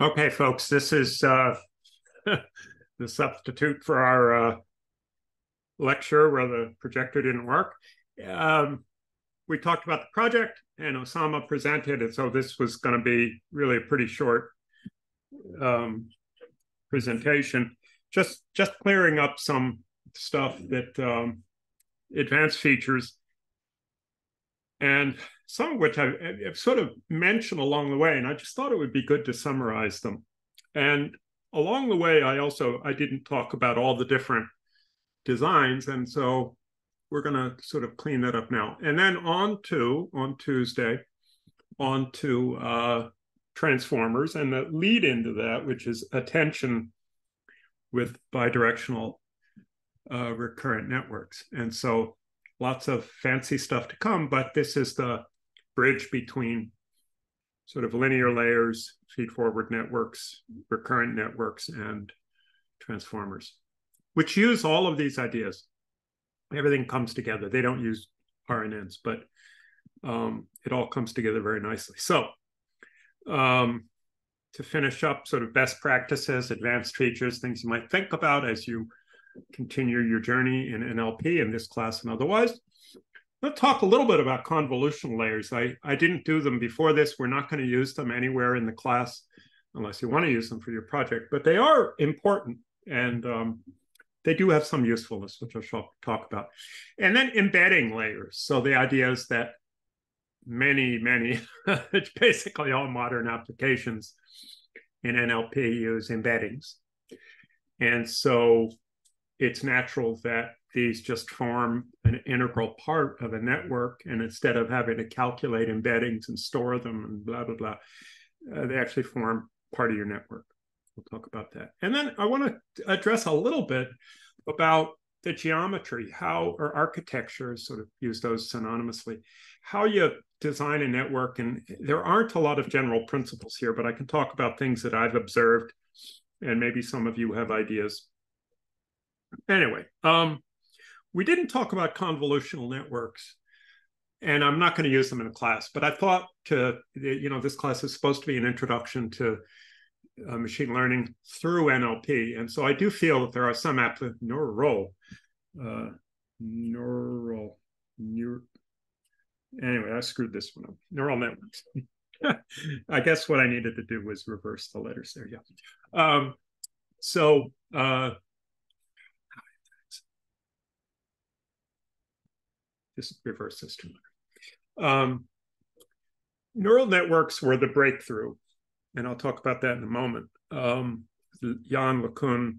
Okay, folks, this is uh, the substitute for our uh, lecture where the projector didn't work. Um, we talked about the project and Osama presented it, so this was going to be really a pretty short um, presentation. Just just clearing up some stuff that um, advanced features and some of which I've, I've, sort of mentioned along the way, and I just thought it would be good to summarize them. And along the way, I also I didn't talk about all the different designs, and so we're going to sort of clean that up now. And then on to on Tuesday, on to uh, transformers, and the lead into that, which is attention with bidirectional uh, recurrent networks. And so lots of fancy stuff to come, but this is the bridge between sort of linear layers, feed forward networks, recurrent networks, and transformers, which use all of these ideas. Everything comes together. They don't use RNNs, but um, it all comes together very nicely. So, um, to finish up, sort of best practices, advanced features, things you might think about as you continue your journey in NLP in this class and otherwise. Let's talk a little bit about convolutional layers. I, I didn't do them before this. We're not going to use them anywhere in the class unless you want to use them for your project, but they are important and um, they do have some usefulness, which I shall talk about. And then embedding layers. So the idea is that many, many, it's basically all modern applications in NLP use embeddings. And so it's natural that these just form an integral part of a network. And instead of having to calculate embeddings and store them and blah, blah, blah, uh, they actually form part of your network. We'll talk about that. And then I want to address a little bit about the geometry, how or architecture, sort of use those synonymously, how you design a network. And there aren't a lot of general principles here, but I can talk about things that I've observed. And maybe some of you have ideas Anyway, um, we didn't talk about convolutional networks, and I'm not going to use them in a class, but I thought to, you know, this class is supposed to be an introduction to uh, machine learning through NLP. And so I do feel that there are some app neural, uh, neural, neural, anyway, I screwed this one up. Neural networks. I guess what I needed to do was reverse the letters there. Yeah. Um, so uh, just reverse to um, neural networks were the breakthrough, and I'll talk about that in a moment. Um, Yann LeCun,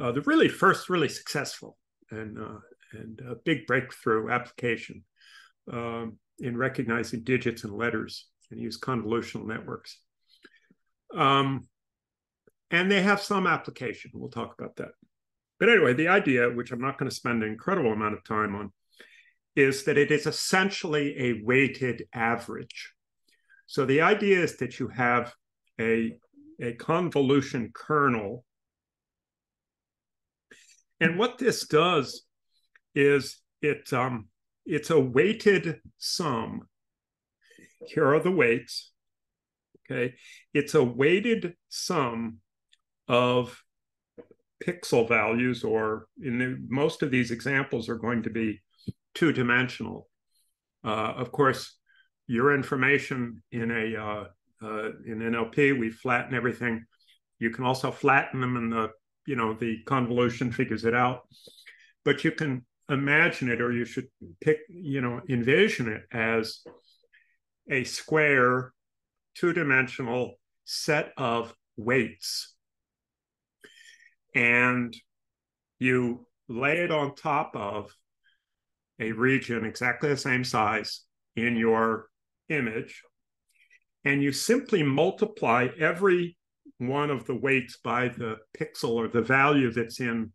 uh, the really first really successful and uh, and a big breakthrough application um, in recognizing digits and letters and use convolutional networks. Um, and they have some application. We'll talk about that. But anyway, the idea, which I'm not going to spend an incredible amount of time on, is that it is essentially a weighted average. So the idea is that you have a, a convolution kernel. And what this does is it um, it's a weighted sum. Here are the weights. Okay, it's a weighted sum of pixel values, or in the, most of these examples are going to be two dimensional. Uh, of course, your information in a uh, uh, in NLP, we flatten everything. You can also flatten them, and the you know the convolution figures it out. But you can imagine it, or you should pick you know envision it as a square, two dimensional set of weights, and you lay it on top of a region exactly the same size in your image, and you simply multiply every one of the weights by the pixel or the value that's in,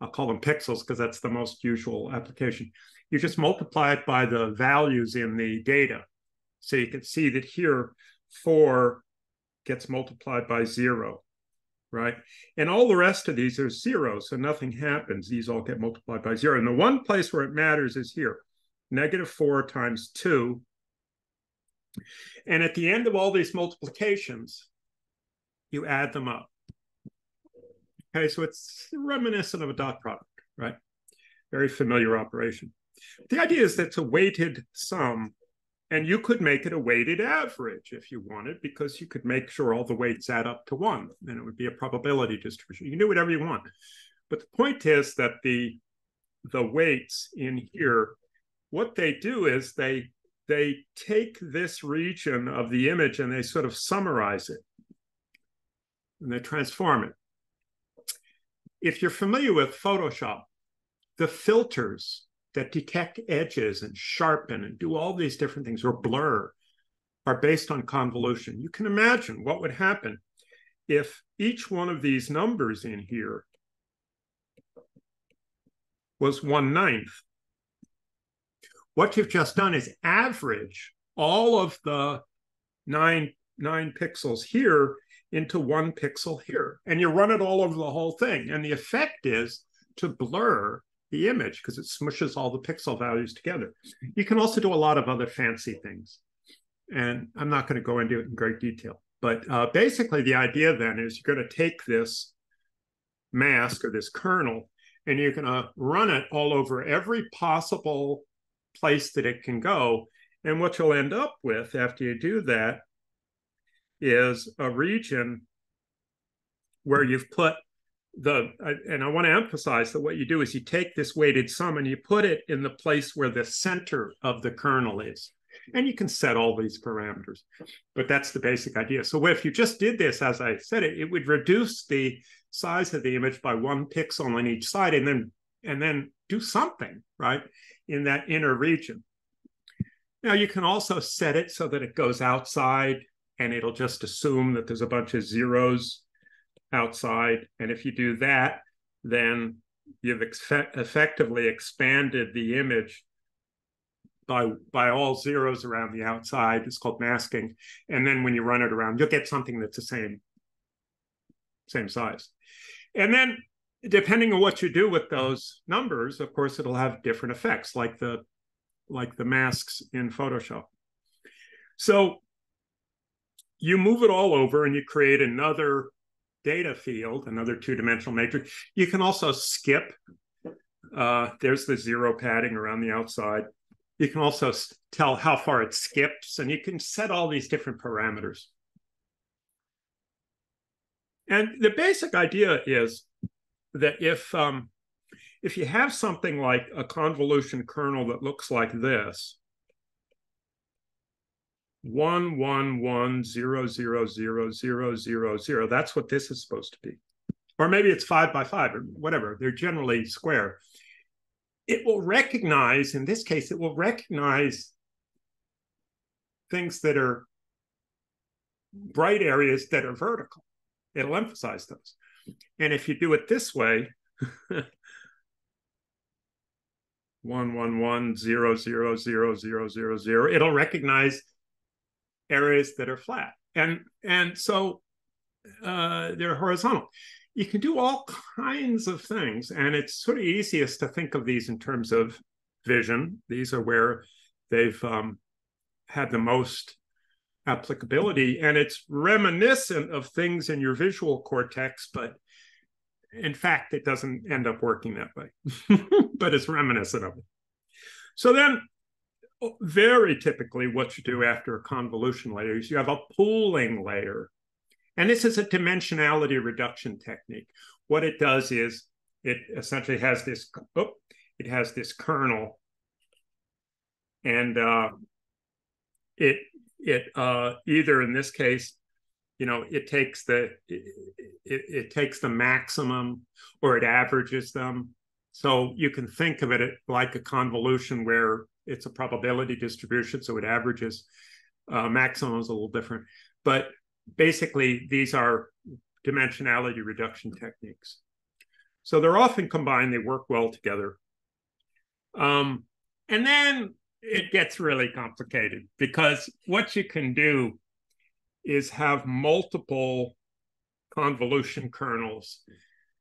I'll call them pixels because that's the most usual application. You just multiply it by the values in the data. So you can see that here, four gets multiplied by zero right? And all the rest of these are zero, so nothing happens. These all get multiplied by zero. And the one place where it matters is here, negative four times two. And at the end of all these multiplications, you add them up. Okay, so it's reminiscent of a dot product, right? Very familiar operation. The idea is that it's a weighted sum, and you could make it a weighted average if you wanted, because you could make sure all the weights add up to one, and it would be a probability distribution. You can do whatever you want. But the point is that the the weights in here, what they do is they they take this region of the image and they sort of summarize it and they transform it. If you're familiar with Photoshop, the filters that detect edges and sharpen and do all these different things or blur are based on convolution. You can imagine what would happen if each one of these numbers in here was one ninth. What you've just done is average all of the nine, nine pixels here into one pixel here. And you run it all over the whole thing. And the effect is to blur the image because it smushes all the pixel values together. You can also do a lot of other fancy things. And I'm not going to go into it in great detail. But uh, basically, the idea then is you're going to take this mask or this kernel and you're going to run it all over every possible place that it can go. And what you'll end up with after you do that is a region where you've put the, and I want to emphasize that what you do is you take this weighted sum and you put it in the place where the center of the kernel is. And you can set all these parameters, but that's the basic idea. So if you just did this, as I said, it, it would reduce the size of the image by one pixel on each side and then and then do something, right, in that inner region. Now you can also set it so that it goes outside and it'll just assume that there's a bunch of zeros outside. And if you do that, then you've ex- effectively expanded the image by by all zeros around the outside. It's called masking. And then when you run it around, you'll get something that's the same same size. And then depending on what you do with those numbers, of course, it'll have different effects, like the like the masks in Photoshop. So you move it all over and you create another data field, another two-dimensional matrix. You can also skip. Uh, there's the zero padding around the outside. You can also tell how far it skips, and you can set all these different parameters. And the basic idea is that if um, if you have something like a convolution kernel that looks like this, one one one zero zero zero zero zero zero. That's what this is supposed to be, or maybe it's five by five or whatever. They're generally square. It will recognize, in this case, it will recognize things that are bright areas that are vertical. It'll emphasize those. And if you do it this way, one one one zero zero zero zero zero zero, it'll recognize areas that are flat. And, and so uh, they're horizontal. You can do all kinds of things, and it's sort of easiest to think of these in terms of vision. These are where they've um, had the most applicability, and it's reminiscent of things in your visual cortex, but in fact, it doesn't end up working that way, but it's reminiscent of it. So then very typically what you do after a convolution layer is you have a pooling layer. And this is a dimensionality reduction technique. What it does is it essentially has this, oh, it has this kernel and uh, it it uh, either in this case, you know, it takes the it, it, it takes the maximum or it averages them. So you can think of it like a convolution where it's a probability distribution, so it averages. Uh, maximum is a little different, but basically these are dimensionality reduction techniques. So they're often combined; they work well together. Um, and then it gets really complicated because what you can do is have multiple convolution kernels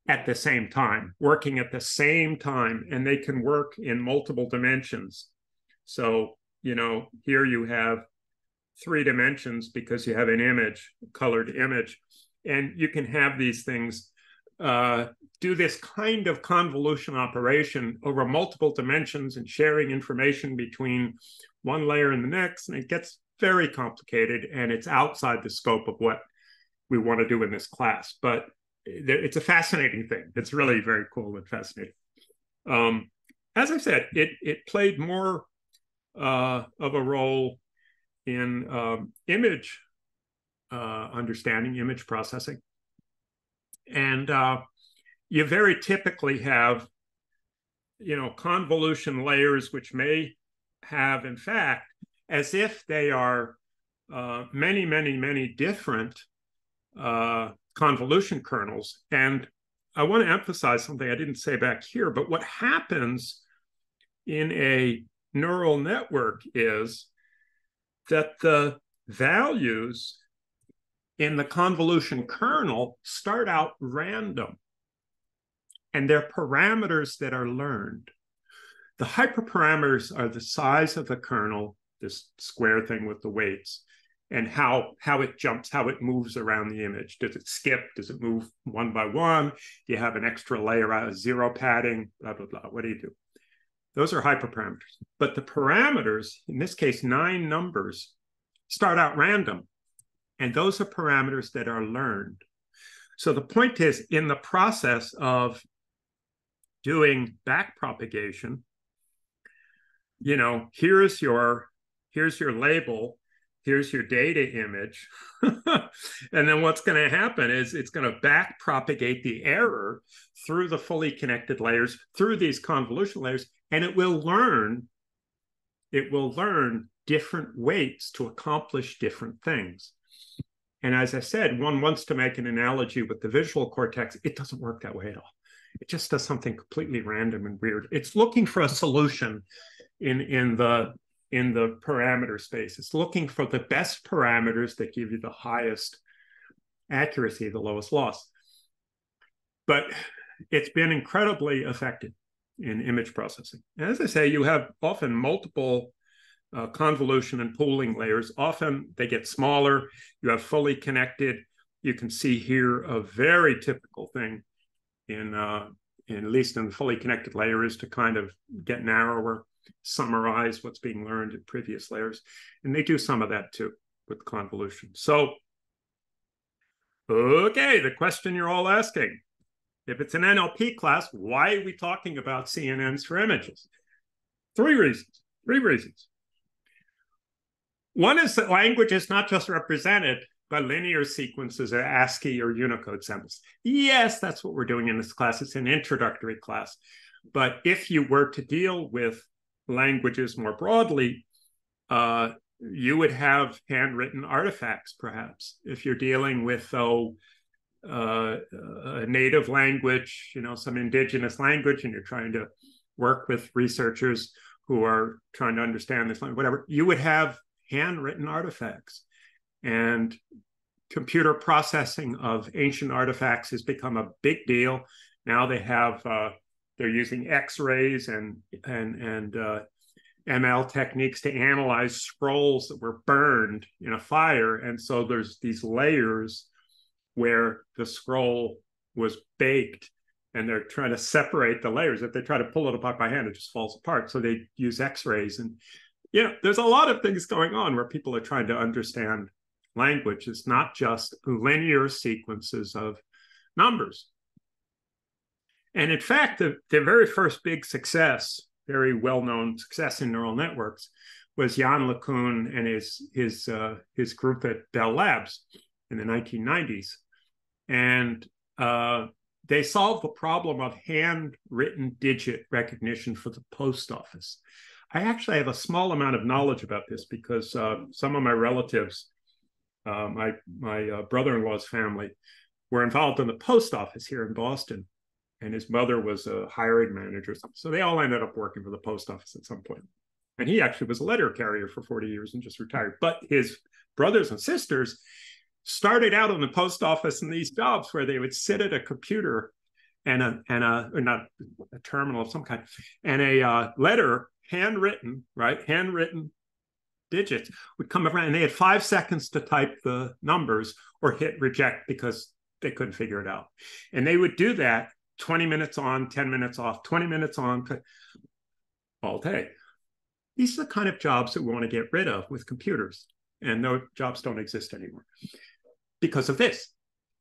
at the same time, working at the same time, and they can work in multiple dimensions. So, you know, here you have three dimensions because you have an image, colored image, and you can have these things uh, do this kind of convolution operation over multiple dimensions and sharing information between one layer and the next. And it gets very complicated and it's outside the scope of what we want to do in this class. But it's a fascinating thing. It's really very cool and fascinating. Um, as I said, it it played more uh, of a role in um, image uh, understanding, image processing, and uh, you very typically have, you know, convolution layers which may have, in fact, as if they are uh, many, many, many different uh, convolution kernels. And I want to emphasize something I didn't say back here, but what happens in a neural network is that the values in the convolution kernel start out random and they're parameters that are learned. The hyperparameters are the size of the kernel, this square thing with the weights, and how how it jumps, how it moves around the image. Does it skip? Does it move one by one? Do you have an extra layer of zero padding? Blah blah blah. What do you do? Those are hyperparameters. But the parameters, in this case, nine numbers, start out random. And those are parameters that are learned. So the point is, in the process of doing backpropagation, you know, here's your here's your label here's your data image. and then what's going to happen is it's going to back propagate the error through the fully connected layers, through these convolution layers, and it will learn, it will learn different weights to accomplish different things. And as I said, one wants to make an analogy with the visual cortex. It doesn't work that way at all. It just does something completely random and weird. It's looking for a solution in, in the in the parameter space. It's looking for the best parameters that give you the highest accuracy, the lowest loss. But it's been incredibly effective in image processing. And as I say, you have often multiple uh, convolution and pooling layers. Often they get smaller. You have fully connected. You can see here a very typical thing in, uh, in at least in the fully connected layer is to kind of get narrower summarize what's being learned in previous layers. And they do some of that too with convolution. So, okay, the question you're all asking if it's an NLP class, why are we talking about CNNs for images? Three reasons. Three reasons. One is that language is not just represented by linear sequences or ASCII or Unicode symbols. Yes, that's what we're doing in this class. It's an introductory class. But if you were to deal with languages more broadly, uh, you would have handwritten artifacts, perhaps, if you're dealing with oh, uh, a native language, you know, some indigenous language, and you're trying to work with researchers who are trying to understand this language, whatever, you would have handwritten artifacts. And computer processing of ancient artifacts has become a big deal. Now they have uh, they're using X-rays and and and uh, ML techniques to analyze scrolls that were burned in a fire, and so there's these layers where the scroll was baked, and they're trying to separate the layers. If they try to pull it apart by hand, it just falls apart. So they use X-rays, and you know, there's a lot of things going on where people are trying to understand language. It's not just linear sequences of numbers. And in fact, the, the very first big success, very well-known success in neural networks, was Yann LeCun and his his uh, his group at Bell Labs in the 1990s, and uh, they solved the problem of handwritten digit recognition for the post office. I actually have a small amount of knowledge about this because uh, some of my relatives, uh, my my uh, brother-in-law's family, were involved in the post office here in Boston, and his mother was a hiring manager. So they all ended up working for the post office at some point. And he actually was a letter carrier for 40 years and just retired. But his brothers and sisters started out in the post office in these jobs where they would sit at a computer and a and a or not a terminal of some kind and a uh, letter handwritten right handwritten digits would come around and they had five seconds to type the numbers or hit reject because they couldn't figure it out. And they would do that 20 minutes on, 10 minutes off, 20 minutes on all day. These are the kind of jobs that we want to get rid of with computers. And those jobs don't exist anymore because of this.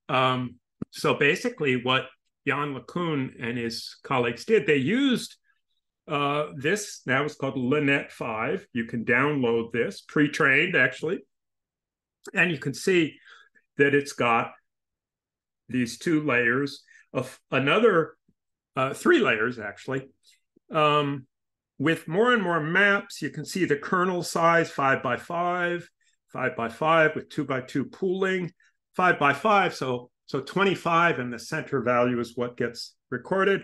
Um, so basically, what Yann LeCun and his colleagues did, they used uh, this, now it's called LeNet 5. You can download this, pre trained actually. And you can see that it's got these two layers of another uh, three layers actually. Um, with more and more maps, you can see the kernel size five by five, five by five with two by two pooling, five by five. So, so 25 and the center value is what gets recorded.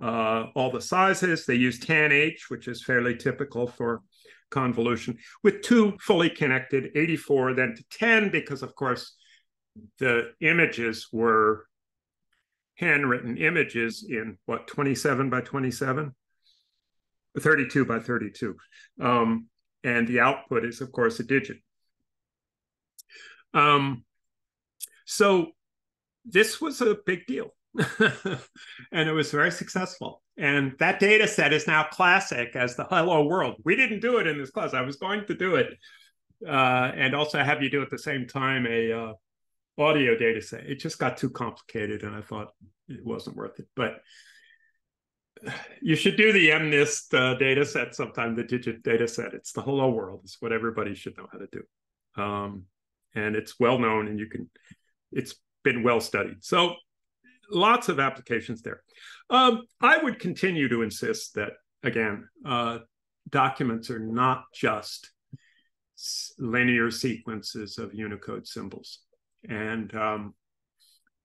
Uh, all the sizes, they use TANH, which is fairly typical for convolution, with two fully connected, 84 then to 10, because of course the images were handwritten images in what 27 by 27 32 by 32 um, and the output is of course a digit. Um, so this was a big deal. And it was very successful. And that data set is now classic as the hello world. We didn't do it in this class. I was going to do it. Uh, and also have you do at the same time a uh, audio data set. It just got too complicated, and I thought it wasn't worth it. But you should do the MNIST uh, data set sometime, the digit data set. It's the whole world. It's what everybody should know how to do. Um, and it's well known and you can, it's been well studied. So lots of applications there. Um, I would continue to insist that, again, uh, documents are not just linear sequences of Unicode symbols and um,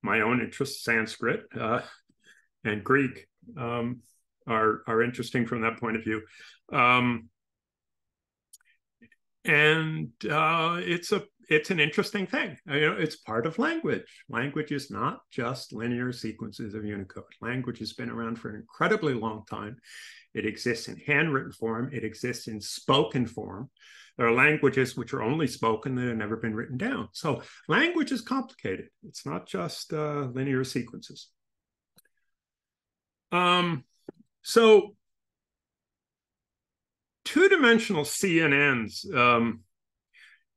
my own interests, Sanskrit uh, and Greek, um, are are interesting from that point of view. Um, and uh, it's a it's an interesting thing. You know, it's part of language. Language is not just linear sequences of Unicode. Language has been around for an incredibly long time. It exists in handwritten form. It exists in spoken form. There are languages which are only spoken that have never been written down. So language is complicated. It's not just uh, linear sequences. Um, so two-dimensional CNNs um,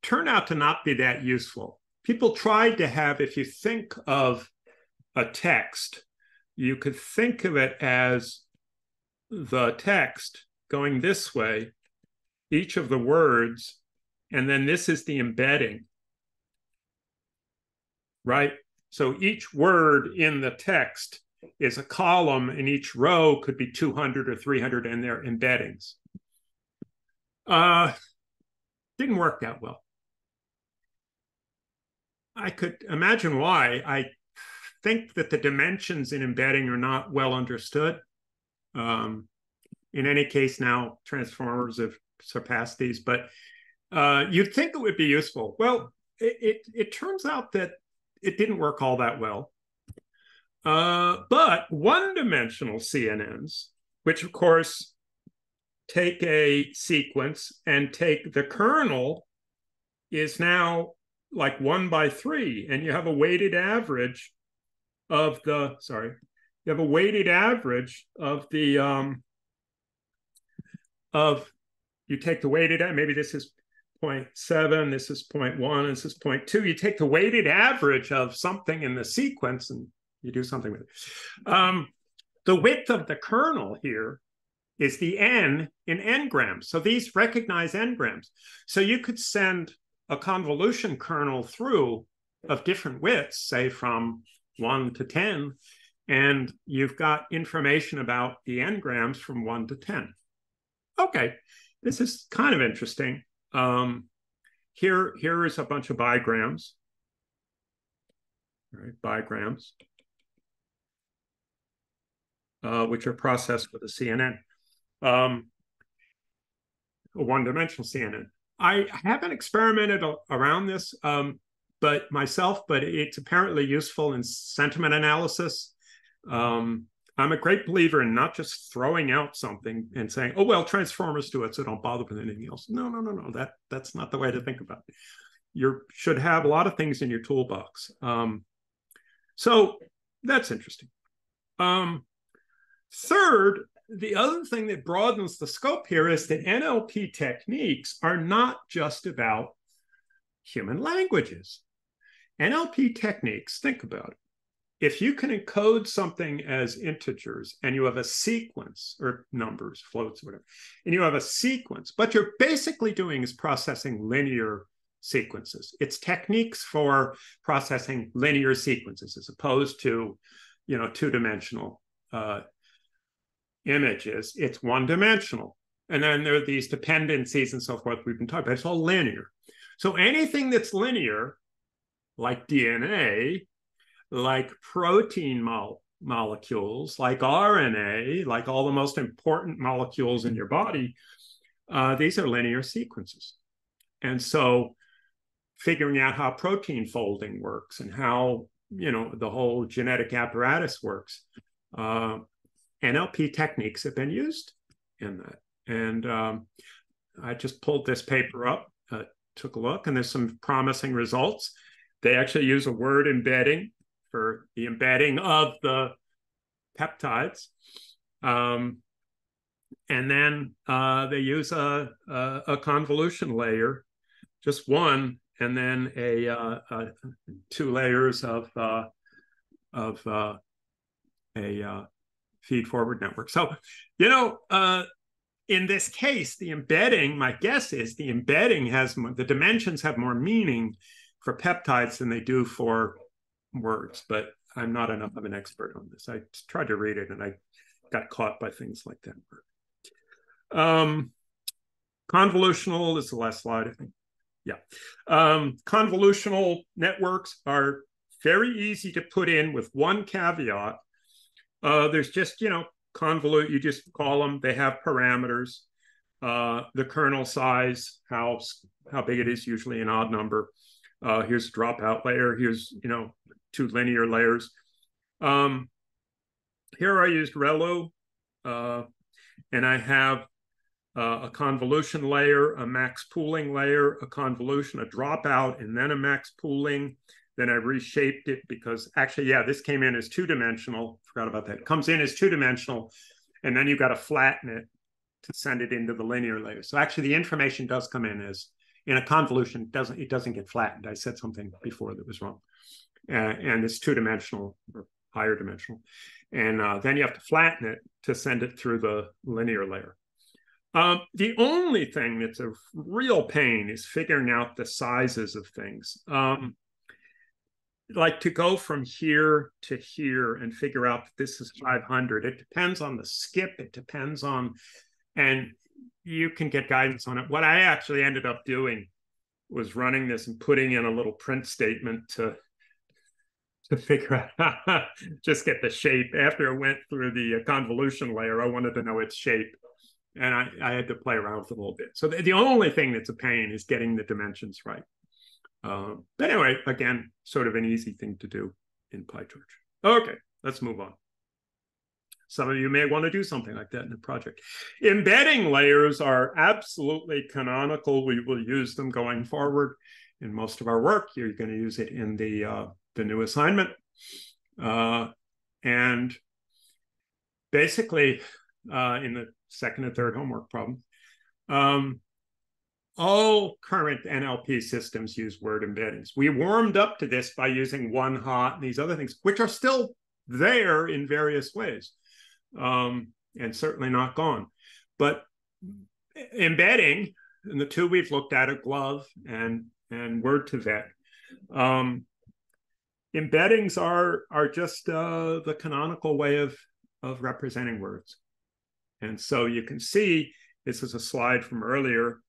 turn out to not be that useful. People tried to have, if you think of a text, you could think of it as the text going this way each of the words, and then this is the embedding, right? So each word in the text is a column, and each row could be 200 or 300, and they're embeddings. Uh, didn't work that well. I could imagine why. I think that the dimensions in embedding are not well understood. Um, in any case, now transformers have surpass these, but uh, you'd think it would be useful. Well, it, it, it turns out that it didn't work all that well. Uh, but one dimensional CNNs, which of course take a sequence and take the kernel, is now like one by three, and you have a weighted average of the, sorry, you have a weighted average of the, um, of you take the weighted, maybe this is 0.7, this is 0.1, this is 0.2. You take the weighted average of something in the sequence and you do something with it. Um, the width of the kernel here is the n in n-grams. So these recognize n-grams. So you could send a convolution kernel through of different widths, say from 1 to 10, and you've got information about the n-grams from 1 to 10. Okay, this is kind of interesting. Um, here, here is a bunch of bigrams, right? Bigrams, uh, which are processed with a CNN, um, a one-dimensional CNN. I haven't experimented around this, um, but myself, but it's apparently useful in sentiment analysis. Um, I'm a great believer in not just throwing out something and saying, "Oh well, transformers do it, so don't bother with anything else." No, no, no, no. That that's not the way to think about it. You should have a lot of things in your toolbox. Um, so that's interesting. Um, third, the other thing that broadens the scope here is that NLP techniques are not just about human languages. NLP techniques, think about it if you can encode something as integers and you have a sequence or numbers, floats, whatever, and you have a sequence, what you're basically doing is processing linear sequences. It's techniques for processing linear sequences as opposed to, you know, two-dimensional uh, images. It's one-dimensional. And then there are these dependencies and so forth we've been talking about. It's all linear. So anything that's linear, like DNA, like protein mo- molecules, like RNA, like all the most important molecules in your body, uh, these are linear sequences. And so figuring out how protein folding works and how, you know, the whole genetic apparatus works, uh, NLP techniques have been used in that. And um, I just pulled this paper up, uh, took a look, and there's some promising results. They actually use a word embedding for the embedding of the peptides. Um, and then uh, they use a, a, a, convolution layer, just one, and then a, uh, a two layers of uh, of uh, a uh, feed forward network. So, you know, in this case, the embedding, my guess is the embedding has the dimensions have more meaning for peptides than they do for words, but I'm not enough of an expert on this. I tried to read it and I got caught by things like that. Um, convolutional is the last slide, I think. Yeah. Um, convolutional networks are very easy to put in with one caveat. Uh, there's just, you know, convolute, you just call them, they have parameters. Uh, the kernel size, how how big it is, usually an odd number. Uh, here's dropout layer. Here's, you know, two linear layers. Um, here I used ReLU, uh, and I have uh, a convolution layer, a max pooling layer, a convolution, a dropout, and then a max pooling. Then I reshaped it because actually, yeah, this came in as two dimensional. Forgot about that. It comes in as two dimensional, and then you've got to flatten it to send it into the linear layer. So actually, the information does come in as in a convolution. It doesn't it doesn't get flattened? I said something before that was wrong and it's two dimensional or higher dimensional. And uh, then you have to flatten it to send it through the linear layer. Um, the only thing that's a real pain is figuring out the sizes of things. Um, like to go from here to here and figure out that this is 500. It depends on the skip. It depends on, and you can get guidance on it. What I actually ended up doing was running this and putting in a little print statement to to figure out just get the shape. After it went through the uh, convolution layer, I wanted to know its shape. And I, I had to play around with it a little bit. So the, the only thing that's a pain is getting the dimensions right. Um, but anyway, again, sort of an easy thing to do in PyTorch. Okay, let's move on. Some of you may want to do something like that in a project. Embedding layers are absolutely canonical. We will use them going forward in most of our work. You're going to use it in the uh, the new assignment. Uh, and basically, uh, in the second and third homework problem, um, all current NLP systems use word embeddings. We warmed up to this by using one hot and these other things, which are still there in various ways, um, and certainly not gone. But embedding, and the two we've looked at are GloVe and and Word2Vec. Um, embeddings are are just uh, the canonical way of of representing words. And so you can see this is a slide from earlier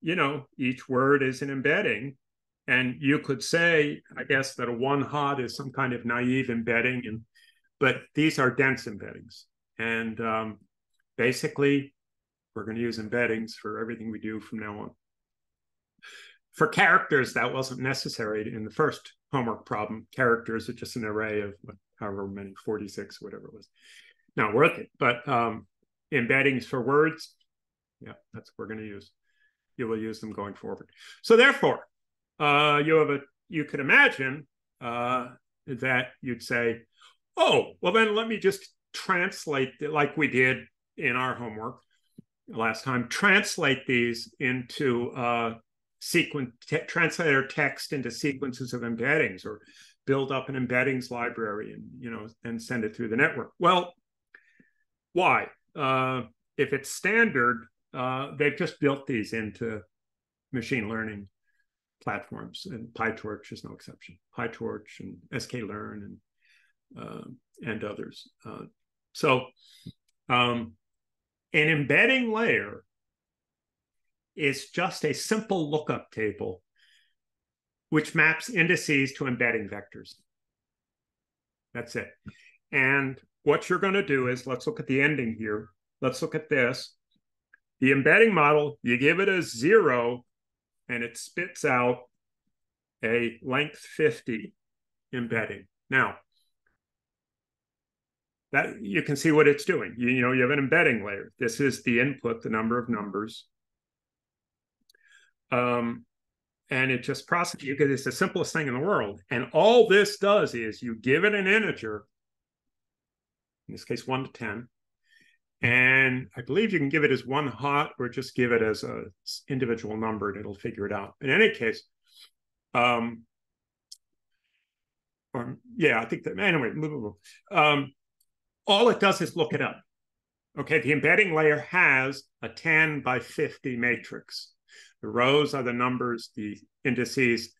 you know each word is an embedding. And you could say i guess that a one hot is some kind of naive embedding and but these are dense embeddings. And um, basically we're going to use embeddings for everything we do from now on. For characters that wasn't necessary in the first homework problem. Characters are just an array of however many, 46, whatever it was. not worth it. But um, embeddings for words, yeah, that's what we're going to use. You will use them going forward. So therefore, uh, you have a you could imagine uh, that you'd say, oh, well then let me just translate like we did in our homework last time. Translate these into uh, sequence, translate our text into sequences of embeddings, or build up an embeddings library and you know and send it through the network. Well, why? Uh, if it's standard, uh, they've just built these into machine learning platforms, and PyTorch is no exception. PyTorch and sklearn and uh, and others. Uh, so, um, an embedding layer is just a simple lookup table which maps indices to embedding vectors. That's it. And what you're going to do is let's look at the ending here. Let's look at this. The embedding model, you give it a zero and it spits out a length 50 embedding. Now, that you can see what it's doing. You, you know, you have an embedding layer. This is the input, the number of numbers. Um, and it just processes because it's the simplest thing in the world. And all this does is you give it an integer, in this case, one to 10. And I believe you can give it as one hot or just give it as a individual number and it'll figure it out. In any case, um, or yeah, I think that anyway, um, all it does is look it up. Okay, the embedding layer has a 10 by 50 matrix. The rows are the numbers, the indices,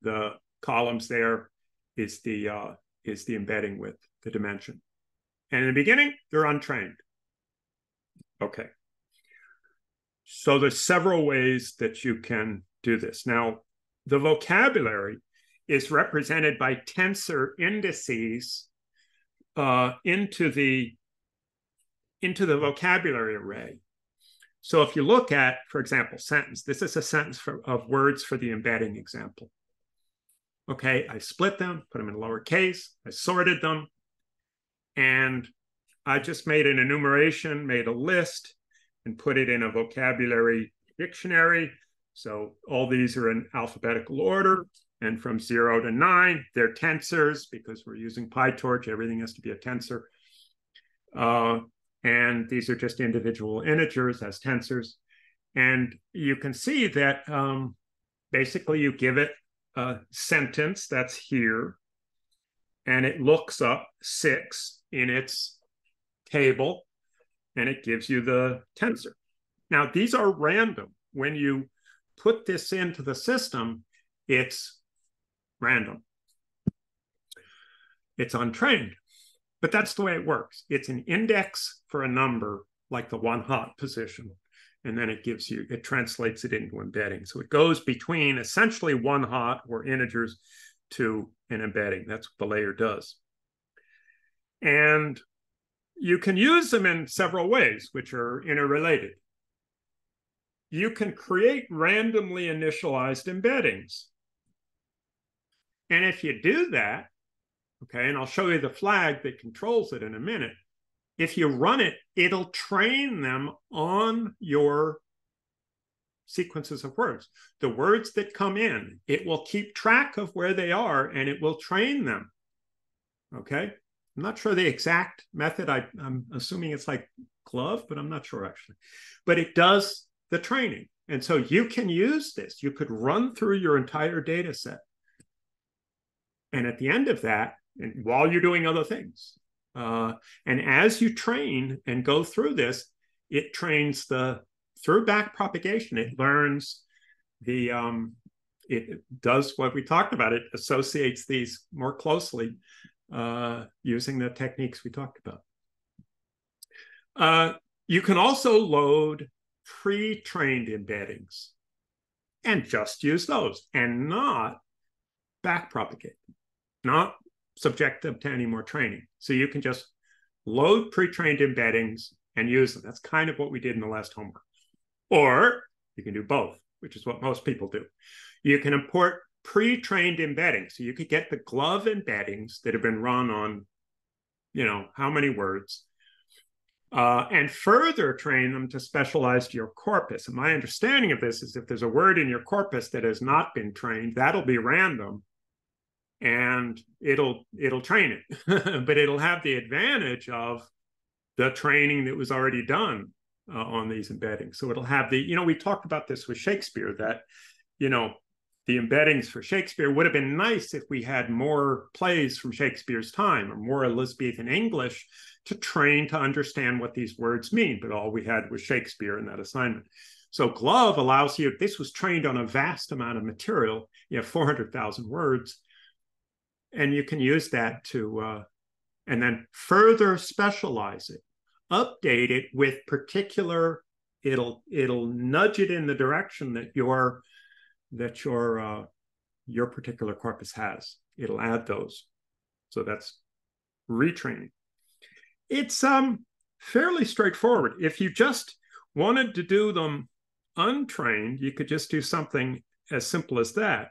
the columns there is the uh, is the embedding width, the dimension. And in the beginning, they're untrained. Okay. So there's several ways that you can do this. Now, the vocabulary is represented by tensor indices uh, into the into the vocabulary array. So if you look at, for example, sentence, this is a sentence for, of words for the embedding example. Okay, I split them, put them in lowercase, I sorted them, and I just made an enumeration, made a list, and put it in a vocabulary dictionary. So all these are in alphabetical order. And from zero to nine, they're tensors because we're using PyTorch. Everything has to be a tensor. Uh, and these are just individual integers as tensors. And you can see that um, basically you give it a sentence that's here, and it looks up six in its table, and it gives you the tensor. Now, these are random. When you put this into the system, it's random. It's untrained. But that's the way it works. It's an index for a number like the one hot position. And then it gives you, it translates it into embedding. So it goes between essentially one hot or integers to an embedding. That's what the layer does. And you can use them in several ways, which are interrelated. You can create randomly initialized embeddings. And if you do that, Okay, and I'll show you the flag that controls it in a minute. If you run it, it'll train them on your sequences of words. The words that come in, it will keep track of where they are and it will train them. Okay, I'm not sure the exact method. I, am assuming it's like GloVe, but I'm not sure actually. But it does the training. And so you can use this. You could run through your entire data set. And at the end of that, and while you're doing other things. Uh, and as you train and go through this, it trains the through back propagation. It learns the um, it does what we talked about. It associates these more closely uh, using the techniques we talked about. Uh, you can also load pre-trained embeddings and just use those and not back propagate, not subject them to any more training. So you can just load pre-trained embeddings and use them. That's kind of what we did in the last homework. Or you can do both, which is what most people do. You can import pre-trained embeddings. So you could get the GloVe embeddings that have been run on, you know, how many words. uh, and further train them to specialize to your corpus. And my understanding of this is if there's a word in your corpus that has not been trained, that'll be random and it'll it'll train it but it'll have the advantage of the training that was already done uh, on these embeddings. So it'll have the you know we talked about this with shakespeare that you know the embeddings for shakespeare would have been nice if we had more plays from shakespeare's time or more elizabethan english to train to understand what these words mean. But all we had was shakespeare in that assignment. So glove allows you this was trained on a vast amount of material you have 400000 words and you can use that to uh, and then further specialize it update it with particular it'll it'll nudge it in the direction that your that your uh, your particular corpus has. It'll add those. So that's retraining. It's um fairly straightforward. If you just wanted to do them untrained you could just do something as simple as that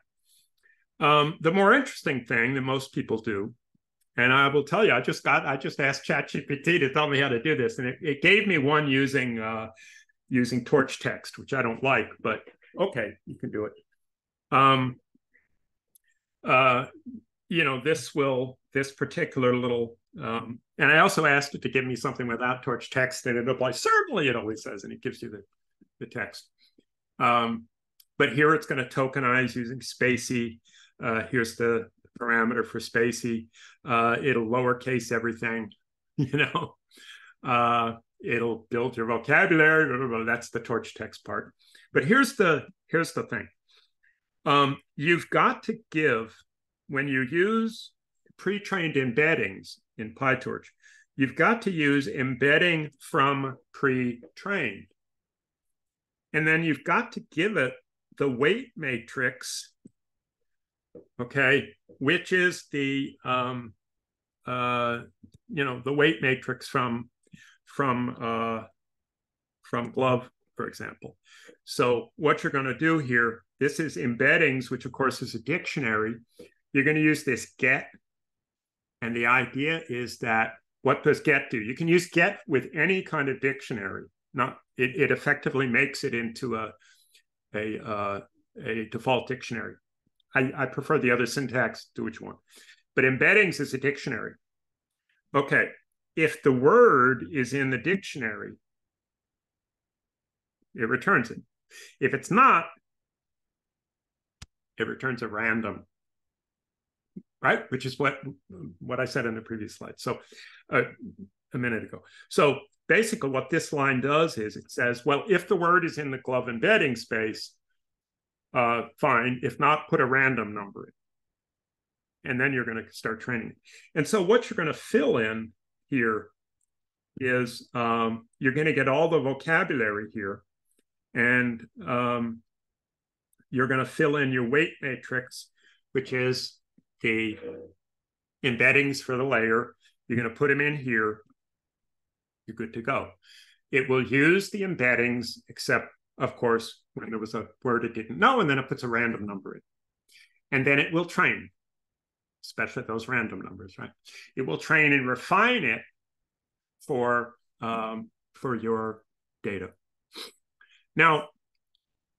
um, the more interesting thing that most people do, and I will tell you, I just got, I just asked ChatGPT to tell me how to do this, and it, it gave me one using uh, using torch text, which I don't like, but okay, you can do it. Um, uh, you know, this will this particular little, um, and I also asked it to give me something without torch text, and it applies. Certainly, it always says, and it gives you the the text. Um, but here it's going to tokenize using spaCy. Uh, here's the parameter for spaCy. Uh, it'll lowercase everything, you know. Uh, it'll build your vocabulary. Blah, blah, blah. That's the torch text part. But here's the here's the thing. Um, you've got to give when you use pre-trained embeddings in PyTorch. You've got to use embedding from pre-trained. And then you've got to give it the weight matrix okay, which is the um, uh, you know the weight matrix from from uh, from glove, for example. So what you're going to do here, this is embeddings, which of course is a dictionary. You're going to use this get, and the idea is that what does get do? You can use get with any kind of dictionary. Not it, it effectively makes it into a a uh, a default dictionary. I, I prefer the other syntax to which one. But embeddings is a dictionary. Okay, if the word is in the dictionary, it returns it. If it's not, it returns a random, right? Which is what what I said in the previous slide. So uh, a minute ago. So basically, what this line does is it says, well, if the word is in the glove embedding space, uh, fine. If not, put a random number in. And then you're going to start training. And so what you're going to fill in here is um, you're going to get all the vocabulary here. And um, you're going to fill in your weight matrix, which is the embeddings for the layer. You're going to put them in here. You're good to go. It will use the embeddings, except of course, when there was a word it didn't know, and then it puts a random number in. And then it will train, especially those random numbers, right? It will train and refine it for um, for your data. Now,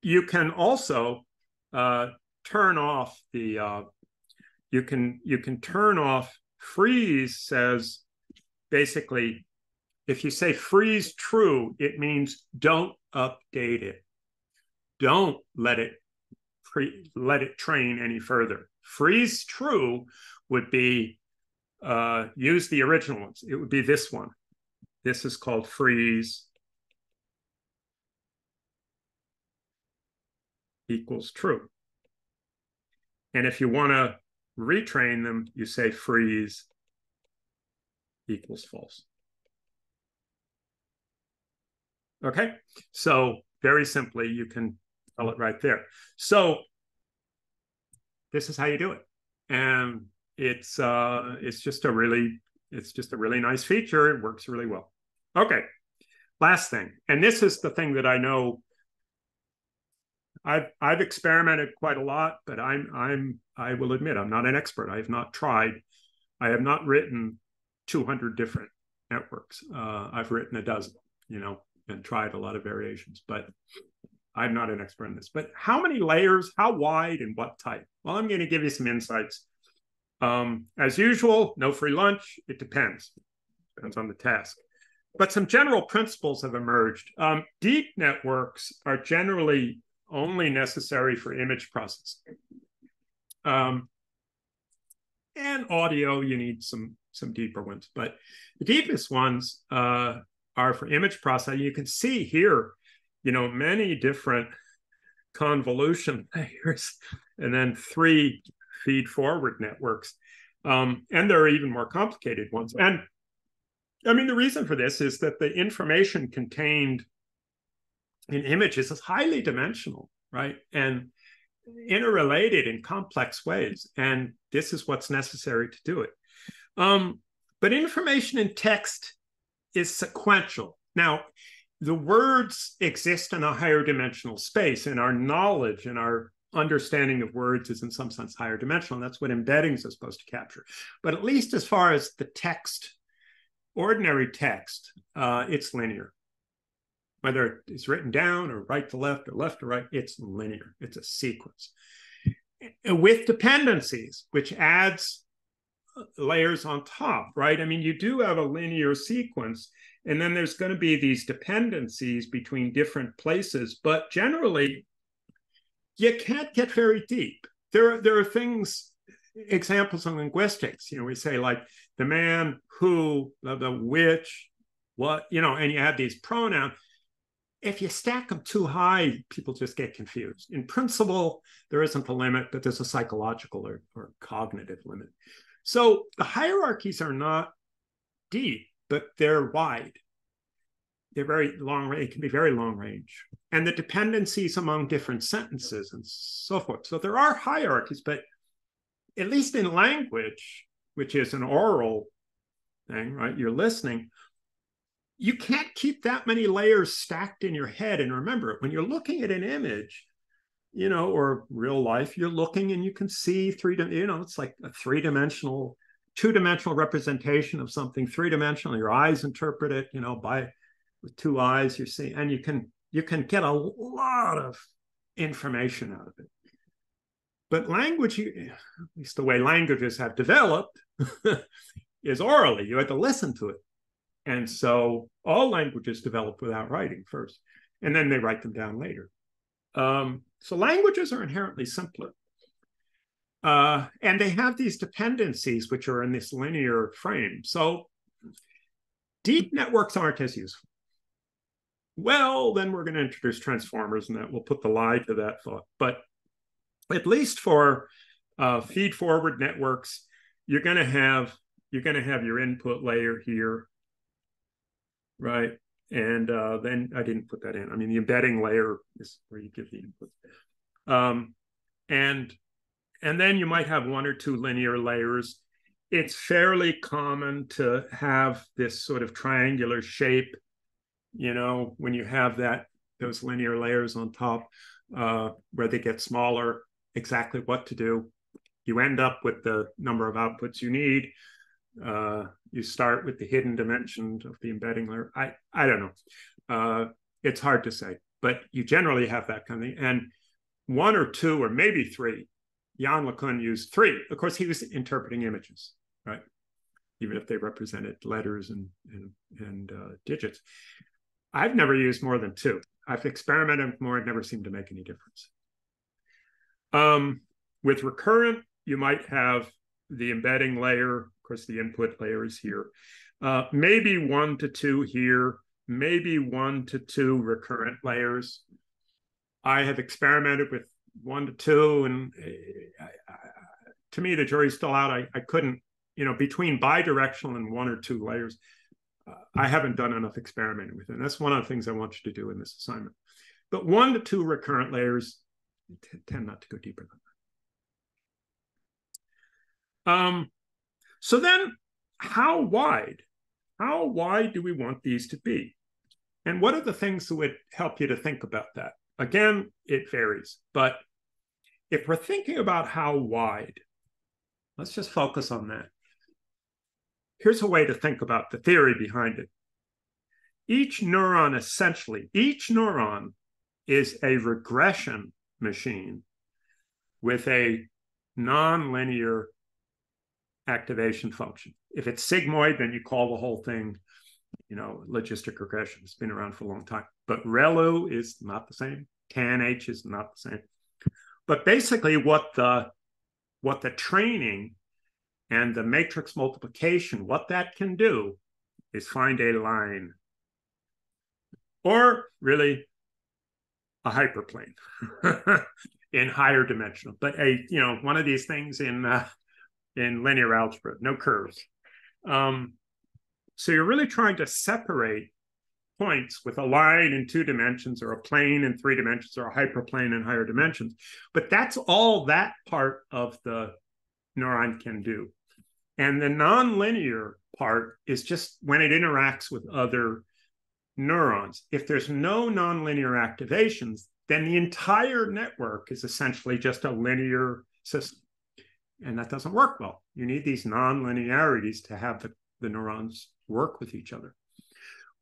you can also uh, turn off the uh, you can you can turn off freeze says basically if you say freeze true, it means don't update it. Don't let it pre- let it train any further. Freeze true would be uh, use the original ones. It would be this one. This is called freeze equals true. And if you want to retrain them, you say freeze equals false. Okay, so very simply, you can tell it right there. So this is how you do it, and it's uh, it's just a really it's just a really nice feature. It works really well. Okay, last thing, and this is the thing that I know. I've I've experimented quite a lot, but I'm I'm I will admit I'm not an expert. I have not tried. I have not written 200 different networks. Uh, I've written a dozen, you know, and tried a lot of variations, but I'm not an expert in this. But how many layers, how wide, and what type? Well, I'm going to give you some insights. Um, as usual, no free lunch. It depends. Depends on the task. But some general principles have emerged. Um, deep networks are generally only necessary for image processing. Um, and audio, you need some some deeper ones, but the deepest ones uh, are for image processing. You can see here, you know, many different convolution layers, and then three feed forward networks, um, and there are even more complicated ones. And I mean, the reason for this is that the information contained in images is highly dimensional, right? And interrelated in complex ways. And this is what's necessary to do it. Um, but information in text is sequential. Now, the words exist in a higher dimensional space, and our knowledge and our understanding of words is in some sense higher dimensional. And that's what embeddings are supposed to capture. But at least as far as the text, ordinary text, uh, it's linear whether it's written down or right to left or left to right, it's linear, it's a sequence. With dependencies, which adds layers on top, right? I mean, you do have a linear sequence, and then there's going to be these dependencies between different places, but generally, you can't get very deep. There are, there are things, examples in linguistics, you know, we say like the man, who, the, the which, what, you know, and you have these pronouns if you stack them too high, people just get confused. In principle, there isn't a limit, but there's a psychological or, or cognitive limit. So the hierarchies are not deep, but they're wide. They're very long range, can be very long range. And the dependencies among different sentences and so forth. So there are hierarchies, but at least in language, which is an oral thing, right? You're listening you can't keep that many layers stacked in your head and remember it when you're looking at an image you know or real life you're looking and you can see three you know it's like a three-dimensional two-dimensional representation of something three-dimensional your eyes interpret it you know by with two eyes you see and you can you can get a lot of information out of it but language at least the way languages have developed is orally you have to listen to it and so all languages develop without writing first, and then they write them down later. Um, so languages are inherently simpler. Uh, and they have these dependencies which are in this linear frame. So deep networks aren't as useful. Well, then we're going to introduce transformers, and that will put the lie to that thought. But at least for uh, feed forward networks, you're going to have you're going to have your input layer here right? And uh, then I didn't put that in. I mean, the embedding layer is where you give the input. Um, and and then you might have one or two linear layers. It's fairly common to have this sort of triangular shape, you know, when you have that those linear layers on top, uh, where they get smaller, exactly what to do. You end up with the number of outputs you need uh, you start with the hidden dimension of the embedding layer. I, I don't know. Uh, it's hard to say, but you generally have that kind of thing. And one or two or maybe three, Yann LeCun used three. Of course, he was interpreting images, right? Even if they represented letters and, and, and uh, digits. I've never used more than two. I've experimented more, it never seemed to make any difference. Um, with recurrent, you might have the embedding layer of course, the input layer is here. Uh, maybe one to two here, maybe one to two recurrent layers. I have experimented with one to two, and uh, I, I, to me, the jury's still out. I, I couldn't, you know, between bidirectional and one or two layers, uh, I haven't done enough experimenting with it. And that's one of the things I want you to do in this assignment. But one to two recurrent layers tend not to go deeper than that. Um, so then, how wide? How wide do we want these to be? And what are the things that would help you to think about that? Again, it varies. But if we're thinking about how wide, let's just focus on that. here's a way to think about the theory behind it. Each neuron, essentially, each neuron is a regression machine with a nonlinear activation function. If it's sigmoid, then you call the whole thing, you know, logistic regression. It's been around for a long time. But ReLU is not the same. TANH is not the same. But basically, what the what the training and the matrix multiplication, what that can do is find a line or really a hyperplane in higher dimensional, but a you know one of these things in uh, in linear algebra, no curves. Um, so you're really trying to separate points with a line in two dimensions or a plane in three dimensions or a hyperplane in higher dimensions. But that's all that part of the neuron can do. And the nonlinear part is just when it interacts with other neurons. If there's no nonlinear activations, then the entire network is essentially just a linear system. And that doesn't work well. You need these nonlinearities to have the, the neurons work with each other.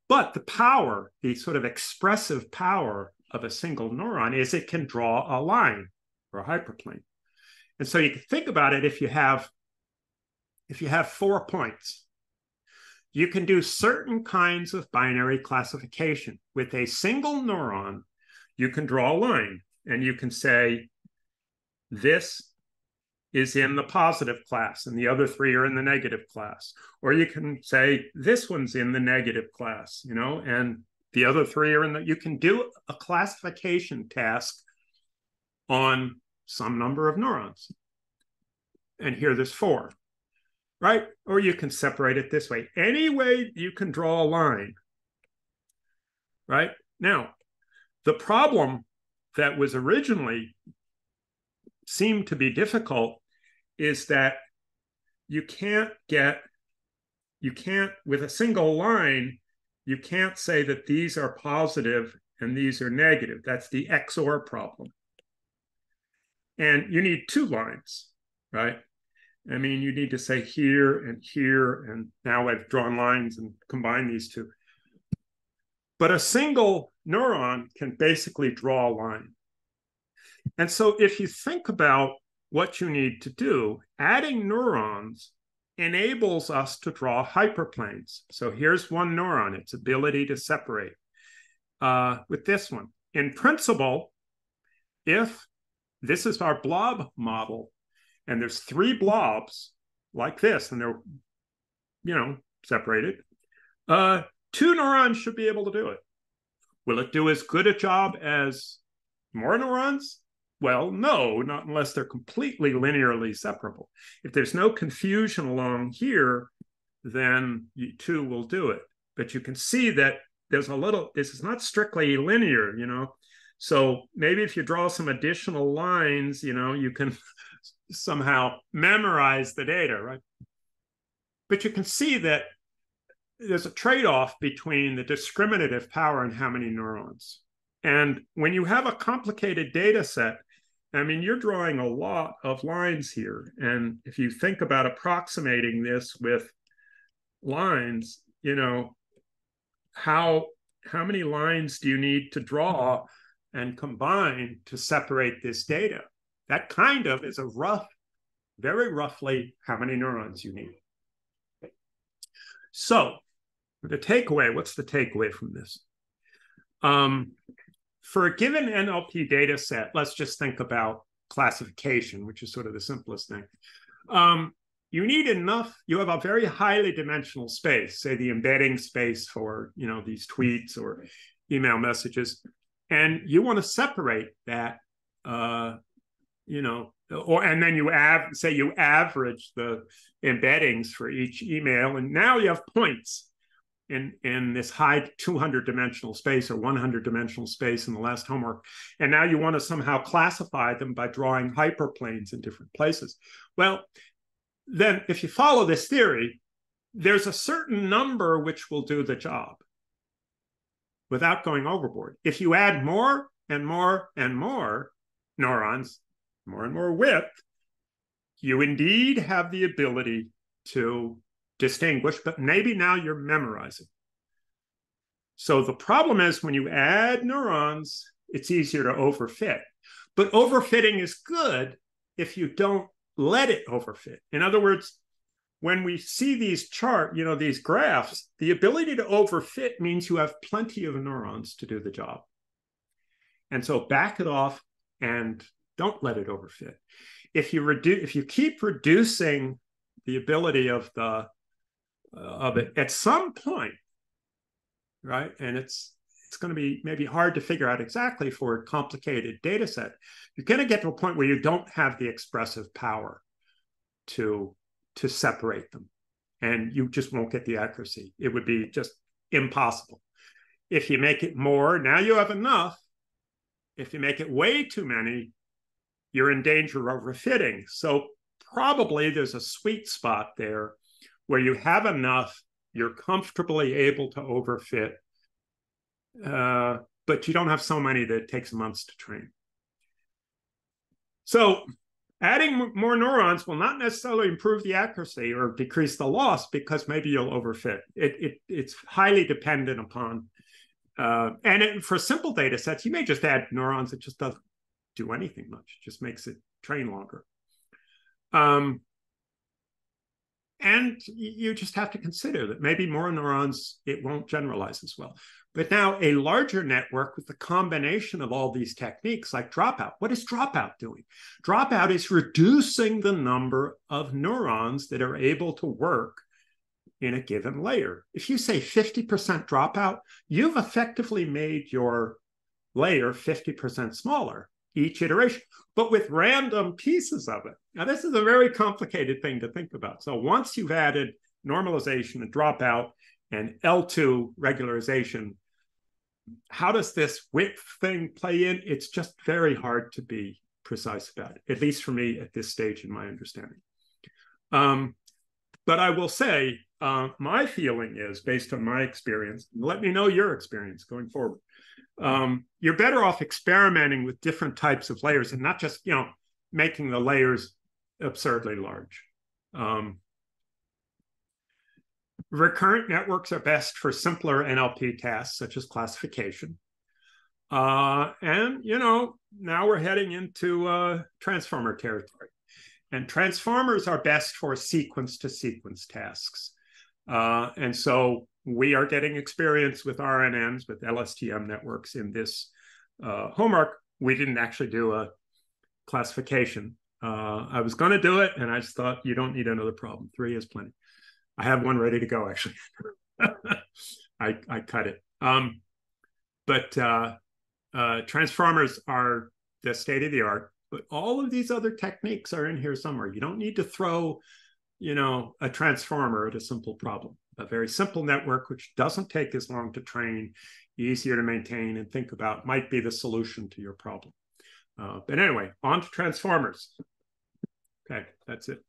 But the power, the sort of expressive power of a single neuron is it can draw a line or a hyperplane. And so you can think about it if you have if you have four points, you can do certain kinds of binary classification. With a single neuron, you can draw a line and you can say, this is in the positive class and the other three are in the negative class. Or you can say, this one's in the negative class, you know, and the other three are in the, you can do a classification task on some number of neurons. And here there's four right? Or you can separate it this way. Any way you can draw a line, right? Now, the problem that was originally seemed to be difficult is that you can't get, you can't, with a single line, you can't say that these are positive and these are negative. That's the XOR problem. And you need two lines, right? I mean, you need to say here and here, and now I've drawn lines and combined these two. But a single neuron can basically draw a line. And so if you think about what you need to do, adding neurons enables us to draw hyperplanes. So here's one neuron, its ability to separate. Uh, with this one, in principle, if this is our blob model, and there's three blobs like this, and they're, you know, separated, uh, two neurons should be able to do it. Will it do as good a job as more neurons? Well, no, not unless they're completely linearly separable. If there's no confusion along here, then you two will do it. But you can see that there's a little, this is not strictly linear, you know. So maybe if you draw some additional lines, you know, you can somehow memorize the data, right? But you can see that there's a trade off between the discriminative power and how many neurons. And when you have a complicated data set, I mean, you're drawing a lot of lines here. And if you think about approximating this with lines, you know, how how many lines do you need to draw and combine to separate this data? That kind of is a rough, very roughly how many neurons you need. So the takeaway, what's the takeaway from this? Um, for a given NLP data set, let's just think about classification, which is sort of the simplest thing. Um, you need enough, you have a very highly dimensional space, say the embedding space for, you know, these tweets or email messages, and you want to separate that uh, you know, or and then you av- say you average the embeddings for each email, and now you have points in in this high 200 dimensional space or 100 dimensional space in the last homework, and now you want to somehow classify them by drawing hyperplanes in different places. Well, then if you follow this theory, there's a certain number which will do the job without going overboard. If you add more and more and more neurons, more and more width, you indeed have the ability to distinguish, but maybe now you're memorizing. So the problem is when you add neurons, it's easier to overfit. But overfitting is good if you don't let it overfit. In other words, when we see these chart, you know, these graphs, the ability to overfit means you have plenty of neurons to do the job. And so back it off and don't let it overfit. If you reduce, if you keep reducing the ability of the Uh, of it at some point, right? And it's it's going to be maybe hard to figure out exactly for a complicated data set. You're going to get to a point where you don't have the expressive power to to separate them, and you just won't get the accuracy. It would be just impossible. If you make it more, now you have enough. If you make it way too many, you're in danger of refitting. So probably there's a sweet spot there where you have enough, you're comfortably able to overfit, uh, but you don't have so many that it takes months to train. So adding more neurons will not necessarily improve the accuracy or decrease the loss because maybe you'll overfit. It, it it's highly dependent upon, uh, and it, for simple data sets, you may just add neurons. It just doesn't do anything much. It just makes it train longer. Um, and you just have to consider that maybe more neurons, it won't generalize as well. But now a larger network with the combination of all these techniques like dropout. What is dropout doing? Dropout is reducing the number of neurons that are able to work in a given layer. If you say 50% dropout, you've effectively made your layer 50% smaller each iteration, but with random pieces of it. Now, this is a very complicated thing to think about. So once you've added normalization and dropout and L2 regularization, how does this width thing play in? It's just very hard to be precise about it, at least for me at this stage in my understanding. Um, but I will say, uh, my feeling is based on my experience, let me know your experience going forward um, you're better off experimenting with different types of layers and not just you know making the layers absurdly large. Um, recurrent networks are best for simpler NLP tasks such as classification. Uh, and you know now we're heading into uh, transformer territory, and transformers are best for sequence to sequence tasks. Uh, and so we are getting experience with RNNs, with LSTM networks in this uh, homework. We didn't actually do a classification. Uh, I was going to do it, and I just thought you don't need another problem. Three is plenty. I have one ready to go, actually. I, I cut it. Um, but uh, uh, transformers are the state of the art. But all of these other techniques are in here somewhere. You don't need to throw, you know, a transformer at a simple problem a very simple network, which doesn't take as long to train, easier to maintain and think about, might be the solution to your problem. Uh, but anyway, on to transformers. Okay, that's it.